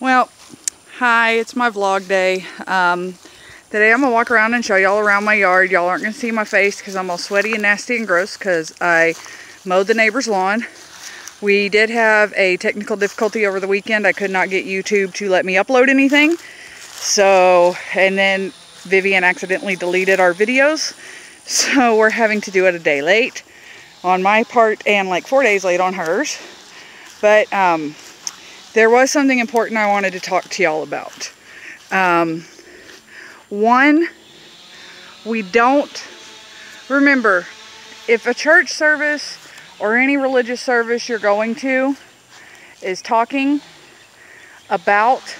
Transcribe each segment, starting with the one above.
Well, hi, it's my vlog day. Um, today I'm gonna walk around and show y'all around my yard. Y'all aren't gonna see my face because I'm all sweaty and nasty and gross because I mowed the neighbor's lawn. We did have a technical difficulty over the weekend. I could not get YouTube to let me upload anything. So, and then Vivian accidentally deleted our videos. So we're having to do it a day late on my part and like four days late on hers. But, um, there was something important I wanted to talk to y'all about. Um, one, we don't remember if a church service or any religious service you're going to is talking about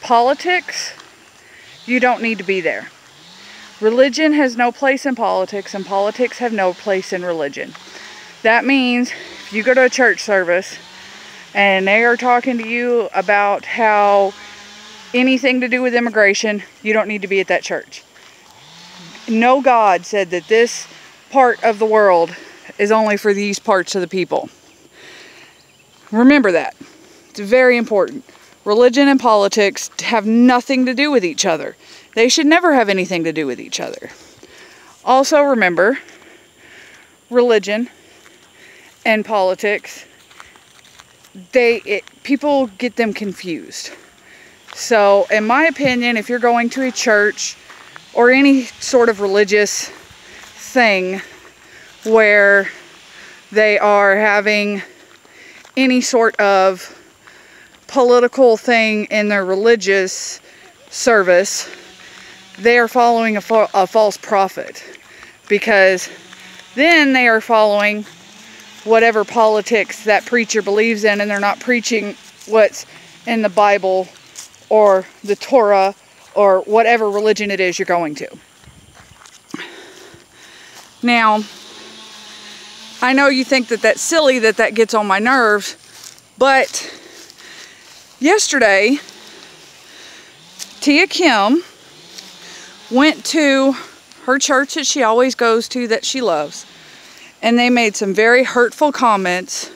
politics, you don't need to be there. Religion has no place in politics, and politics have no place in religion. That means if you go to a church service and they are talking to you about how anything to do with immigration, you don't need to be at that church. No God said that this part of the world is only for these parts of the people. Remember that. It's very important. Religion and politics have nothing to do with each other. They should never have anything to do with each other. Also remember, religion and politics they it, people get them confused. So, in my opinion, if you're going to a church or any sort of religious thing where they are having any sort of political thing in their religious service, they are following a, fa a false prophet because then they are following whatever politics that preacher believes in and they're not preaching what's in the Bible or the Torah or whatever religion it is you're going to. Now, I know you think that that's silly that that gets on my nerves, but yesterday, Tia Kim went to her church that she always goes to that she loves and they made some very hurtful comments.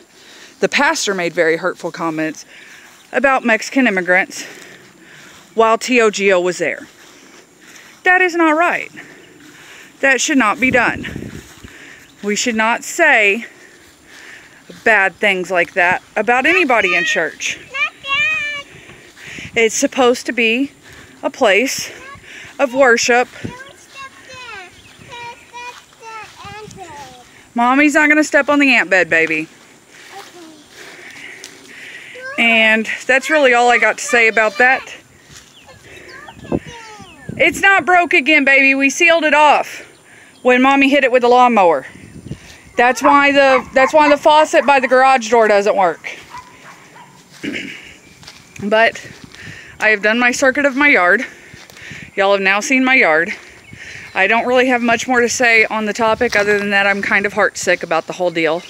The pastor made very hurtful comments about Mexican immigrants while TOGO was there. That is not right. That should not be done. We should not say bad things like that about anybody in church. It's supposed to be a place of worship Mommy's not going to step on the ant bed, baby. And that's really all I got to say about that. It's not broke again, baby. We sealed it off when Mommy hit it with the lawnmower. That's why the that's why the faucet by the garage door doesn't work. but I have done my circuit of my yard. Y'all have now seen my yard. I don't really have much more to say on the topic other than that I'm kind of heartsick about the whole deal.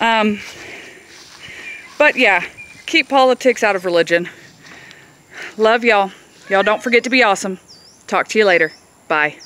Um, but yeah, keep politics out of religion. Love y'all. Y'all don't forget to be awesome. Talk to you later. Bye.